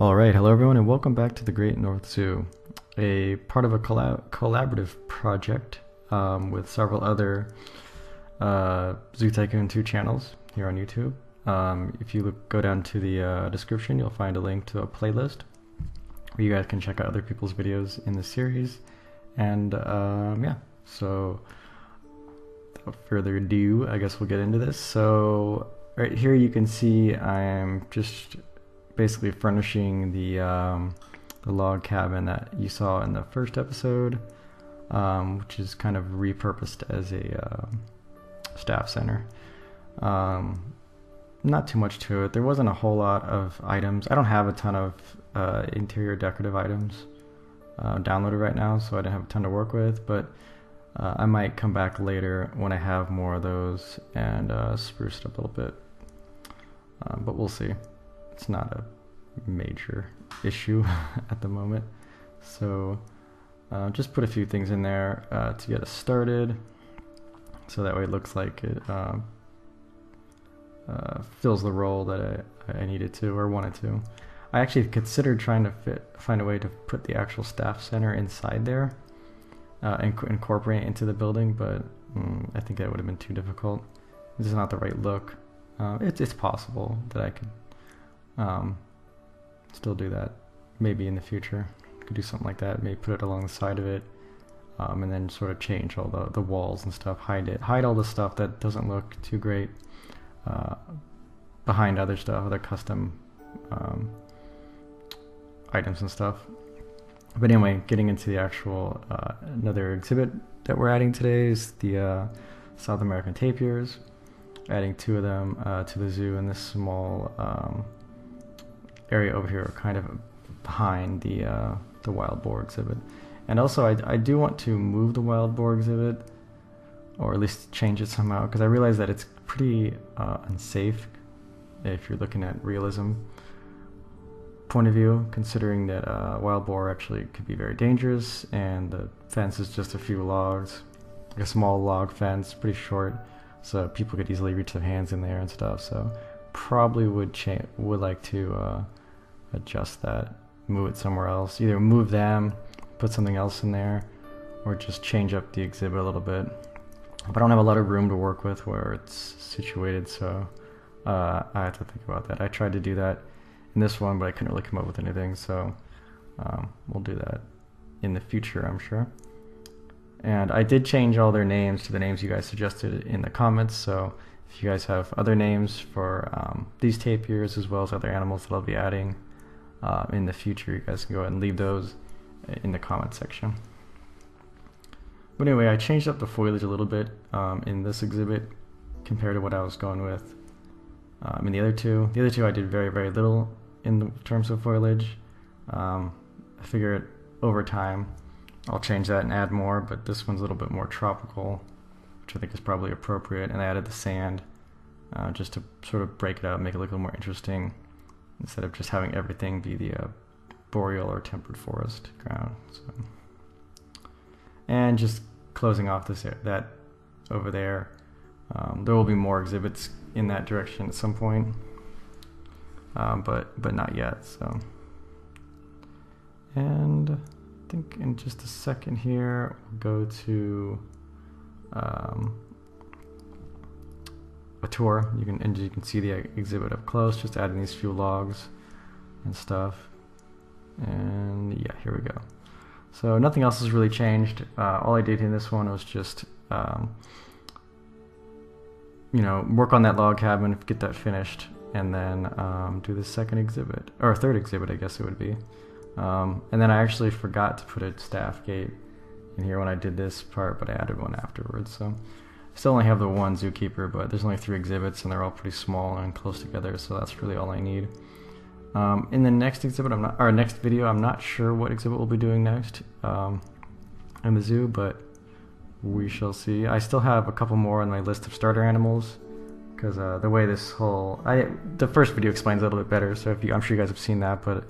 All right, hello everyone, and welcome back to the Great North Zoo, a part of a collab- collaborative project um, with several other uh, Zoo Tycoon 2 channels here on YouTube. Um, if you look, go down to the uh, description, you'll find a link to a playlist where you guys can check out other people's videos in the series. And um, yeah, so without further ado, I guess we'll get into this. So right here you can see I'm just basically furnishing the um, the log cabin that you saw in the first episode, um, which is kind of repurposed as a uh, staff center. Um, not too much to it. There wasn't a whole lot of items. I don't have a ton of uh, interior decorative items uh, downloaded right now, so I didn't have a ton to work with. But uh, I might come back later when I have more of those and uh, spruce it up a little bit. Uh, but we'll see. It's not a major issue at the moment. So uh, just put a few things in there uh, to get us started. So that way it looks like it um, uh, fills the role that I, I needed to or wanted to. I actually considered trying to fit, find a way to put the actual staff center inside there uh, and incorporate it into the building, but mm, I think that would have been too difficult. This is not the right look. Uh, it's, it's possible that I could um, still do that maybe in the future. Could do something like that. Maybe put it along the side of it, um, and then sort of change all the the walls and stuff. Hide it. Hide all the stuff that doesn't look too great uh, behind other stuff, other custom um, items and stuff. But anyway, getting into the actual uh, another exhibit that we're adding today is the uh, South American tapirs. Adding two of them uh, to the zoo in this small um, area over here, kind of behind the uh, the wild boar exhibit. And also, I, I do want to move the wild boar exhibit, or at least change it somehow, because I realize that it's pretty uh, unsafe if you're looking at realism point of view, considering that uh, wild boar actually could be very dangerous, and the fence is just a few logs, like a small log fence, pretty short, so people could easily reach their hands in there and stuff. So probably would cha- would like to uh, adjust that, move it somewhere else. Either move them, put something else in there, or just change up the exhibit a little bit. But I don't have a lot of room to work with where it's situated, so uh, I have to think about that. I tried to do that in this one, but I couldn't really come up with anything, so um, we'll do that in the future, I'm sure. And I did change all their names to the names you guys suggested in the comments, so if you guys have other names for um, these tapirs as well as other animals that I'll be adding, uh, in the future, you guys can go ahead and leave those in the comment section. But anyway, I changed up the foliage a little bit um, in this exhibit compared to what I was going with um, in the other two. The other two I did very, very little in terms of foliage. Um, I figure over time I'll change that and add more, but this one's a little bit more tropical, which I think is probably appropriate. And I added the sand uh, just to sort of break it up, make it look a little more interesting instead of just having everything be the uh, boreal or temperate forest ground. So. And just closing off this that over there, um, there will be more exhibits in that direction at some point, um, but but not yet. So, and I think in just a second here, we'll go to. Um, a tour. You can and you can see the exhibit up close. Just adding these few logs and stuff. And yeah, here we go. So nothing else has really changed. Uh, all I did in this one was just um, you know work on that log cabin, get that finished, and then um, do the second exhibit or third exhibit, I guess it would be. Um, and then I actually forgot to put a staff gate in here when I did this part, but I added one afterwards. So Still only have the one zookeeper, but there's only three exhibits and they're all pretty small and close together, so that's really all I need. Um, in the next exhibit, I'm not, or next video, I'm not sure what exhibit we'll be doing next um, in the zoo, but we shall see. I still have a couple more on my list of starter animals because uh, the way this whole, I the first video explains a little bit better. So if you, I'm sure you guys have seen that, but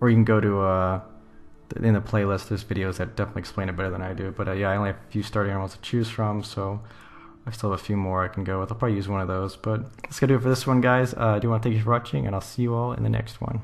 or you can go to uh, in the playlist, there's videos that definitely explain it better than I do. But uh, yeah, I only have a few starting animals to choose from, so I still have a few more I can go with. I'll probably use one of those, but let's go do it for this one, guys. Uh, I do want to thank you for watching, and I'll see you all in the next one.